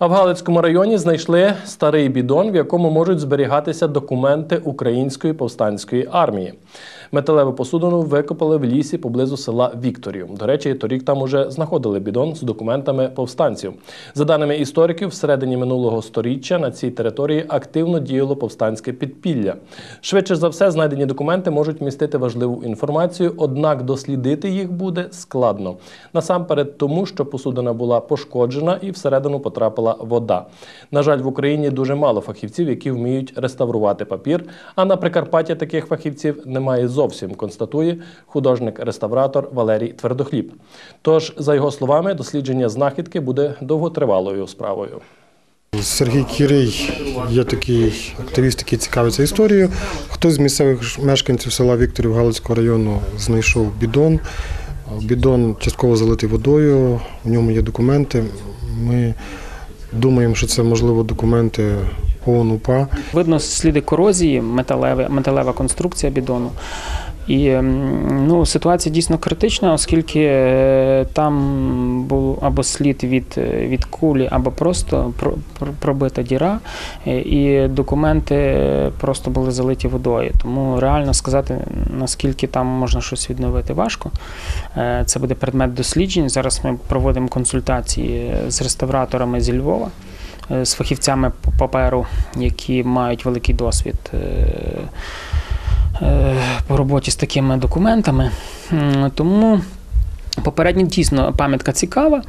А в Галицькому районі знайшли старий бідон, в якому можуть зберігатися документи української повстанської армії. Металеву посудину викопали в лісі поблизу села Вікторів. До речі, торік там уже знаходили бідон з документами повстанців. За даними істориків, всередині минулого сторіччя на цій території активно діяло повстанське підпілля. Швидше за все, знайдені документи можуть містити важливу інформацію, однак дослідити їх буде складно. Насамперед, тому що посудина була пошкоджена і всередину потрапила вода. На жаль, в Україні дуже мало фахівців, які вміють реставрувати папір. А на Прикарпатті таких фахівців немає зовсім, констатує художник-реставратор Валерій Твердохліб. Тож, за його словами, дослідження знахідки буде довготривалою справою. Сергій Кірий є такий активіст, який цікавиться історією. Хтось з місцевих мешканців села Вікторів Галицького району знайшов бідон. Бідон частково залитий водою, в ньому є документи. Ми думаємо, що це можливо документи ООН-УПА. Видно сліди корозії, металева, металева конструкція бідону. І ну, ситуація дійсно критична, оскільки е, там був або слід від, е, від кулі, або просто про- про- пробита діра, е, і документи просто були залиті водою. Тому реально сказати, наскільки там можна щось відновити, важко. Це буде предмет досліджень. Зараз ми проводимо консультації з реставраторами зі Львова з фахівцями паперу, які мають великий досвід по роботі з такими документами. Тому попередньо дійсно пам'ятка цікава.